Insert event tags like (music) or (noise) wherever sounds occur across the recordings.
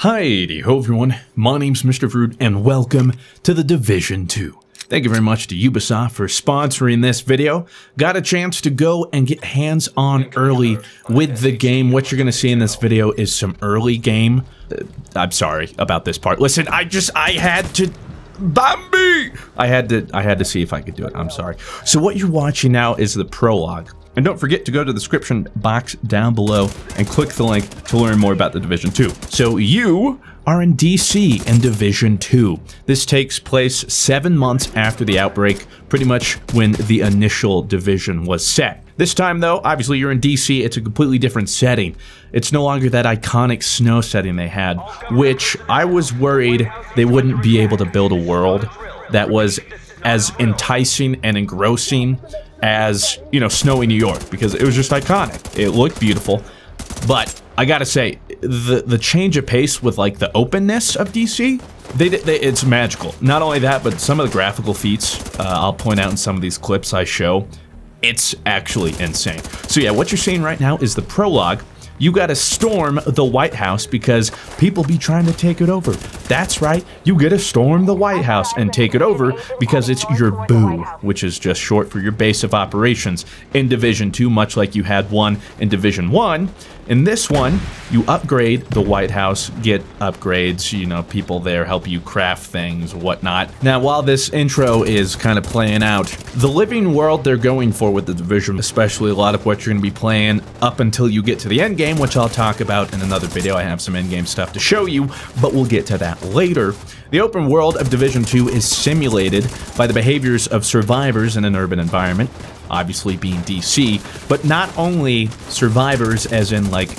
Heidi ho everyone, my name's Mr. Fruit and welcome to the Division 2. Thank you very much to Ubisoft for sponsoring this video. Got a chance to go and get hands-on early with the game. What you're going to see in this video is some early game. Uh, I'm sorry about this part. Listen, I just, I had to Bambi! I had to I had to see if I could do it. I'm sorry. So what you're watching now is the prologue. And don't forget to go to the description box down below and click the link to learn more about the Division 2. So you are in DC in Division 2. This takes place seven months after the outbreak, pretty much when the initial division was set. This time, though, obviously you're in DC, it's a completely different setting. It's no longer that iconic snow setting they had, which I was worried they wouldn't be able to build a world that was as enticing and engrossing as, you know, snowy New York because it was just iconic. It looked beautiful. But I gotta say, the the change of pace with like the openness of DC, they, they it's magical. Not only that, but some of the graphical feats uh, I'll point out in some of these clips I show. It's actually insane. So yeah, what you're seeing right now is the prologue you gotta storm the White House because people be trying to take it over. That's right, you get to storm the White House and take it over because it's your boo, which is just short for your base of operations in Division 2, much like you had one in Division 1. In this one, you upgrade the White House, get upgrades, you know, people there help you craft things, whatnot. Now, while this intro is kind of playing out, the living world they're going for with the Division, especially a lot of what you're going to be playing up until you get to the end game, which I'll talk about in another video. I have some end game stuff to show you, but we'll get to that later. The open world of Division 2 is simulated by the behaviors of survivors in an urban environment obviously being DC, but not only survivors as in like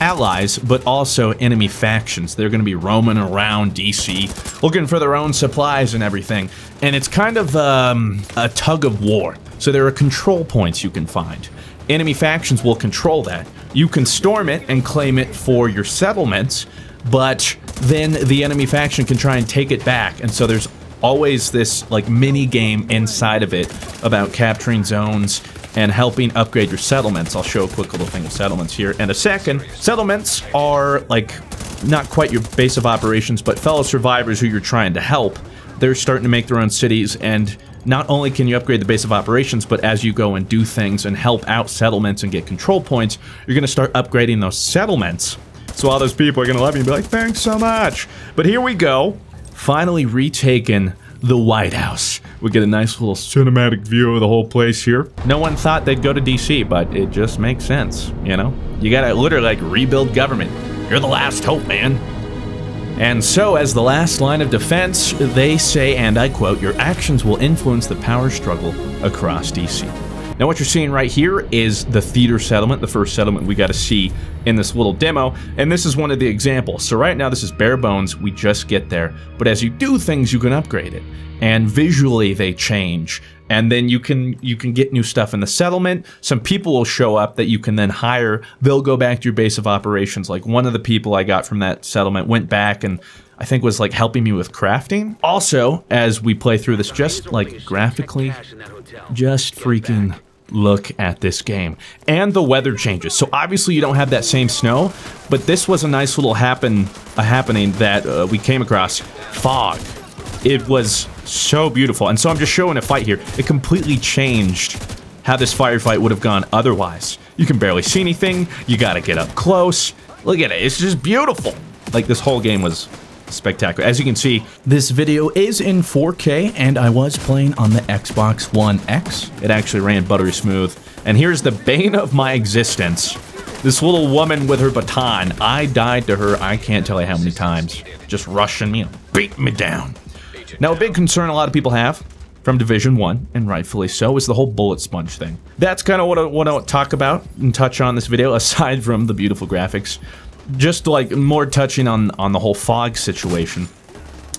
allies, but also enemy factions. They're going to be roaming around DC, looking for their own supplies and everything. And it's kind of um, a tug of war. So there are control points you can find. Enemy factions will control that. You can storm it and claim it for your settlements, but then the enemy faction can try and take it back. And so there's always this like mini game inside of it about capturing zones and helping upgrade your settlements. I'll show a quick little thing of settlements here in a second. Settlements are like not quite your base of operations, but fellow survivors who you're trying to help. They're starting to make their own cities and not only can you upgrade the base of operations, but as you go and do things and help out settlements and get control points, you're going to start upgrading those settlements. So all those people are going to love you and be like, thanks so much. But here we go finally retaken the White House. We get a nice little cinematic view of the whole place here. No one thought they'd go to DC, but it just makes sense, you know? You gotta literally like rebuild government. You're the last hope, man. And so, as the last line of defense, they say, and I quote, your actions will influence the power struggle across DC. Now what you're seeing right here is the theater settlement, the first settlement we got to see in this little demo, and this is one of the examples. So right now this is bare bones, we just get there, but as you do things you can upgrade it, and visually they change, and then you can you can get new stuff in the settlement. Some people will show up that you can then hire. They'll go back to your base of operations. Like one of the people I got from that settlement went back and I think was like helping me with crafting. Also, as we play through this, just like graphically, just freaking look at this game. And the weather changes. So obviously you don't have that same snow, but this was a nice little happen a happening that uh, we came across. Fog. It was so beautiful. And so I'm just showing a fight here. It completely changed how this firefight would have gone otherwise. You can barely see anything. You gotta get up close. Look at it. It's just beautiful. Like this whole game was spectacular. As you can see, this video is in 4K and I was playing on the Xbox One X. It actually ran buttery smooth. And here's the bane of my existence. This little woman with her baton. I died to her, I can't tell you how many times. Just rushing me beating me down. Now, a big concern a lot of people have from Division 1, and rightfully so, is the whole bullet sponge thing. That's kind of what I want to talk about and touch on this video, (laughs) aside from the beautiful graphics just like more touching on on the whole fog situation.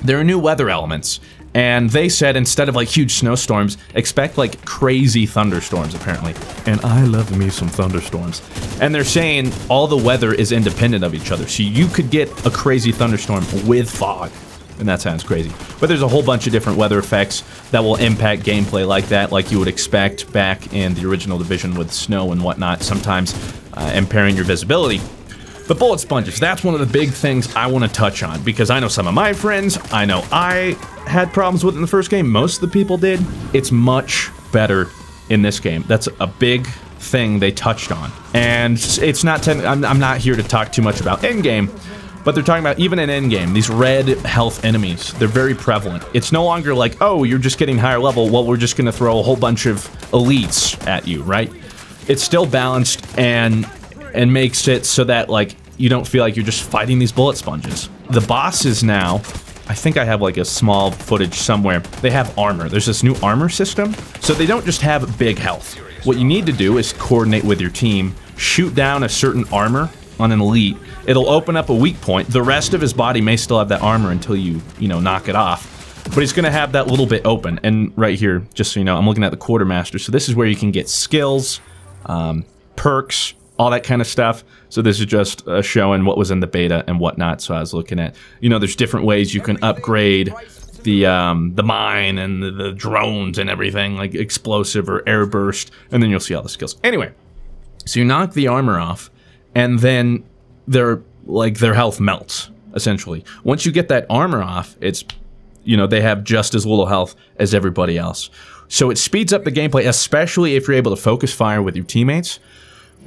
There are new weather elements, and they said instead of like huge snowstorms, expect like crazy thunderstorms apparently. And I love me some thunderstorms. And they're saying all the weather is independent of each other, so you could get a crazy thunderstorm with fog. And that sounds crazy. But there's a whole bunch of different weather effects that will impact gameplay like that, like you would expect back in the original Division with snow and whatnot, sometimes uh, impairing your visibility. But bullet sponges, that's one of the big things I want to touch on because I know some of my friends, I know I had problems with it in the first game, most of the people did. It's much better in this game. That's a big thing they touched on. And it's not, I'm, I'm not here to talk too much about endgame, but they're talking about even in endgame, these red health enemies, they're very prevalent. It's no longer like, oh, you're just getting higher level, well, we're just gonna throw a whole bunch of elites at you, right? It's still balanced and and makes it so that like you don't feel like you're just fighting these bullet sponges. The bosses now, I think I have like a small footage somewhere. They have armor. There's this new armor system. So they don't just have big health. What you need to do is coordinate with your team, shoot down a certain armor on an elite. It'll open up a weak point. The rest of his body may still have that armor until you, you know, knock it off. But he's going to have that little bit open. And right here, just so you know, I'm looking at the quartermaster. So this is where you can get skills, um, perks, all that kind of stuff. So this is just uh, showing what was in the beta and whatnot. So I was looking at, you know, there's different ways you can upgrade the um, the mine and the, the drones and everything, like explosive or air burst, and then you'll see all the skills. Anyway, so you knock the armor off, and then their like their health melts essentially. Once you get that armor off, it's you know they have just as little health as everybody else. So it speeds up the gameplay, especially if you're able to focus fire with your teammates.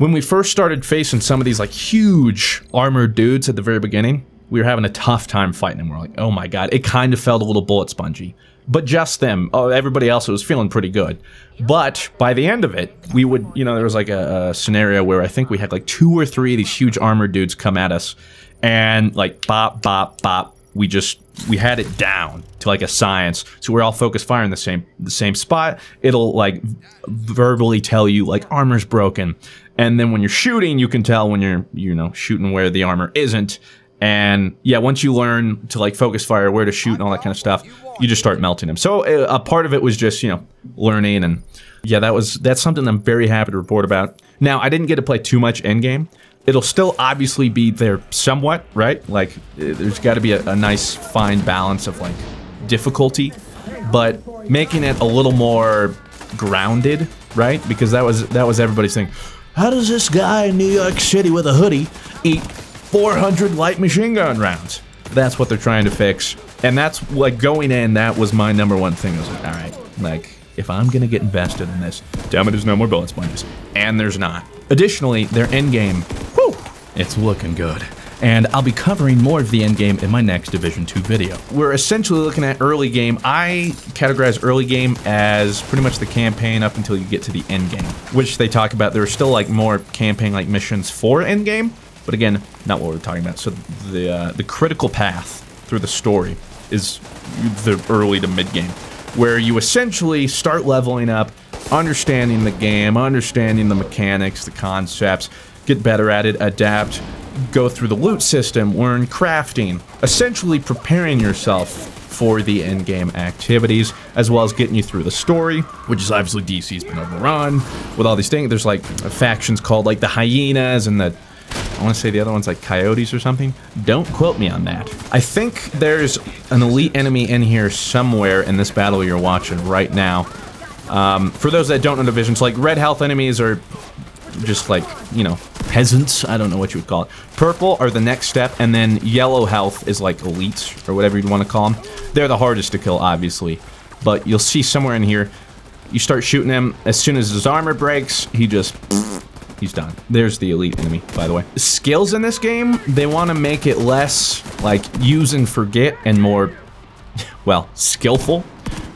When we first started facing some of these like huge armored dudes at the very beginning, we were having a tough time fighting them. We're like, oh my god, it kind of felt a little bullet spongy. But just them. Oh, everybody else was feeling pretty good. But by the end of it, we would, you know, there was like a, a scenario where I think we had like two or three of these huge armored dudes come at us, and like bop, bop, bop, we just we had it down to like a science so we're all focused fire in the same the same spot it'll like verbally tell you like armor's broken and then when you're shooting you can tell when you're you know shooting where the armor isn't and yeah once you learn to like focus fire where to shoot and all that kind of stuff you just start melting them so uh, a part of it was just you know learning and yeah that was that's something i'm very happy to report about now i didn't get to play too much endgame it'll still obviously be there somewhat, right? Like, there's got to be a, a, nice fine balance of like difficulty, but making it a little more grounded, right? Because that was that was everybody's thing. How does this guy in New York City with a hoodie eat 400 light machine gun rounds? That's what they're trying to fix, and that's like going in. That was my number one thing. I was like, all right, like if I'm gonna get invested in this, damn it, there's no more bullet sponges, and there's not. Additionally, their endgame, whew, it's looking good. And I'll be covering more of the endgame in my next Division 2 video. We're essentially looking at early game. I categorize early game as pretty much the campaign up until you get to the end game, which they talk about. There are still like more campaign-like missions for end game, but again, not what we're talking about. So the uh, the critical path through the story is the early to mid game, where you essentially start leveling up understanding the game, understanding the mechanics, the concepts, get better at it, adapt, go through the loot system, learn crafting, essentially preparing yourself for the in-game activities, as well as getting you through the story, which is obviously DC's been overrun with all these things. There's like factions called like the Hyenas and the I want to say the other one's like coyotes or something. Don't quote me on that. I think there's an elite enemy in here somewhere in this battle you're watching right now um, for those that don't know divisions, like red health enemies are just like, you know, peasants. I don't know what you would call it. Purple are the next step, and then yellow health is like elites, or whatever you'd want to call them. They're the hardest to kill, obviously. But you'll see somewhere in here, you start shooting him, as soon as his armor breaks, he just... He's done. There's the elite enemy, by the way. Skills in this game, they want to make it less, like, use and forget and more, (laughs) well, skillful.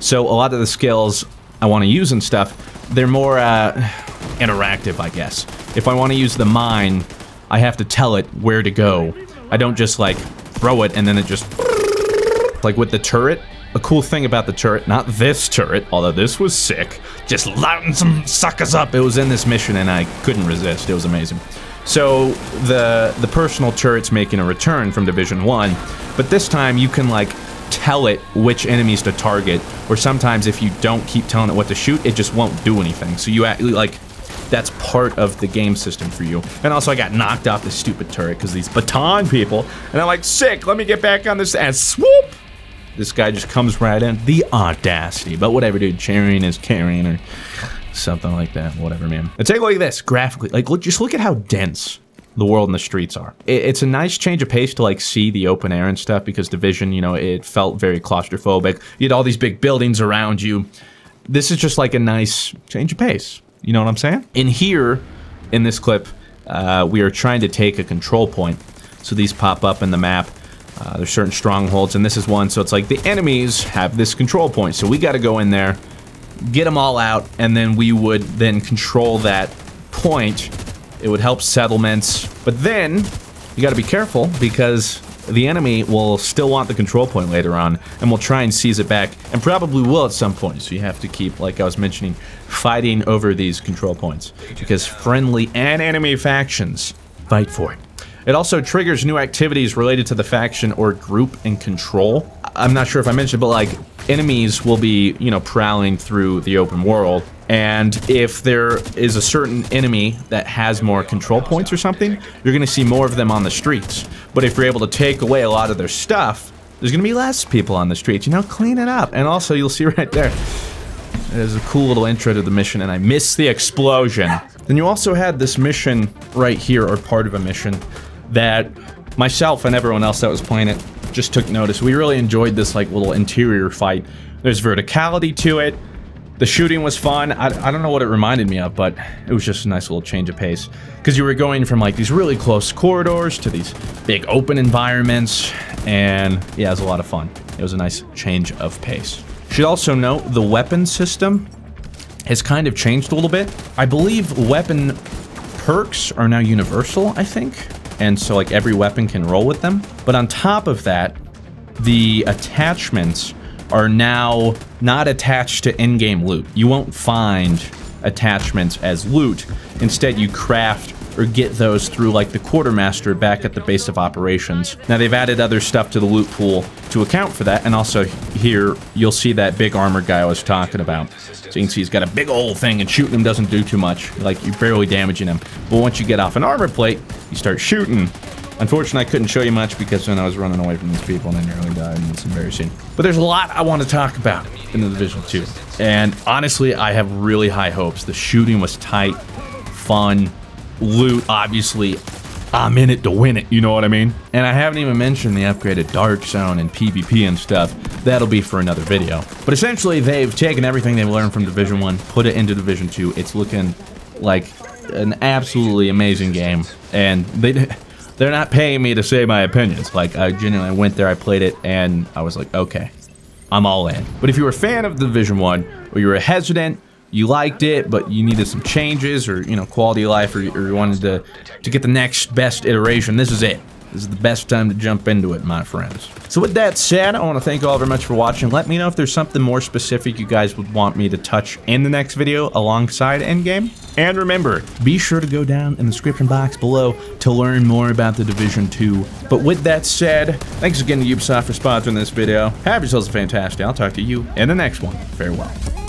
So a lot of the skills I want to use and stuff, they're more uh, (sighs) interactive, I guess. If I want to use the mine, I have to tell it where to go. I don't just like throw it and then it just like with the turret. A cool thing about the turret, not this turret, although this was sick, just lighting some suckers up. It was in this mission and I couldn't resist. It was amazing. So the the personal turret's making a return from Division 1, but this time you can like tell it which enemies to target, or sometimes if you don't keep telling it what to shoot, it just won't do anything. So you actually, like, that's part of the game system for you. And also I got knocked off the stupid turret because these baton people, and I'm like, sick, let me get back on this, and swoop! This guy just comes right in. The audacity. But whatever, dude, cheering is carrying, or something like that, whatever, man. And take a look at this, graphically. Like, look, just look at how dense the world and the streets are. It's a nice change of pace to like see the open air and stuff because Division, you know, it felt very claustrophobic. You had all these big buildings around you. This is just like a nice change of pace. You know what I'm saying? In here, in this clip, uh, we are trying to take a control point. So these pop up in the map. Uh, there's certain strongholds, and this is one. So it's like the enemies have this control point. So we got to go in there, get them all out, and then we would then control that point. It would help settlements. But then you got to be careful because the enemy will still want the control point later on and will try and seize it back and probably will at some point. So you have to keep, like I was mentioning, fighting over these control points because friendly and enemy factions fight for it. It also triggers new activities related to the faction or group in control. I'm not sure if I mentioned, but like enemies will be, you know, prowling through the open world. And if there is a certain enemy that has more control points or something, you're going to see more of them on the streets. But if you're able to take away a lot of their stuff, there's to be less people on the streets. You know, clean it up. And also, you'll see (laughs) right there, there's a cool little intro to the mission, and I missed the explosion. Then you also had this mission right here, or part of a mission, that myself and everyone else that was playing it just took notice. We really enjoyed this like little interior fight. There's verticality to it. The shooting was fun. I, I don't know what it reminded me of, but it was just a nice little change of pace. Because you were going from like these really close corridors to these big open environments. And yeah, it was a lot of fun. It was a nice change of pace. Should also note the weapon system has kind of changed a little bit. I believe weapon perks are now universal, I think and so like every weapon can roll with them. But on top of that, the attachments are now not attached to in-game loot. You won't find attachments as loot. Instead, you craft or get those through like the quartermaster back at the base of operations. Now they've added other stuff to the loot pool to account for that, and also here you'll see that big armor guy I was talking about. So you can see he's got a big old thing, and shooting him doesn't do too much. Like you're barely damaging him. But once you get off an armor plate, you start shooting. Unfortunately, I couldn't show you much because when I was running away from these people and I nearly died, and it's embarrassing. But there's a lot I want to talk about in the Division 2. And honestly, I have really high hopes. The shooting was tight, fun, loot, obviously, I'm in it to win it, you know what I mean? And I haven't even mentioned the upgraded Dark Zone and PvP and stuff. That'll be for another video. But essentially, they've taken everything they've learned from Division 1, put it into Division 2. It's looking like an absolutely amazing game. And they... (laughs) They're not paying me to say my opinions. Like, I genuinely went there, I played it, and I was like, okay, I'm all in. But if you were a fan of Division 1, or you were hesitant, you liked it, but you needed some changes or, you know, quality of life or, or you wanted to, to get the next best iteration, this is it. This is the best time to jump into it, my friends. So with that said, I want to thank you all very much for watching. Let me know if there's something more specific you guys would want me to touch in the next video alongside Endgame. And remember, be sure to go down in the description box below to learn more about the Division 2. But with that said, thanks again to Ubisoft for sponsoring this video. Have yourselves a fantastic day. I'll talk to you in the next one. Farewell.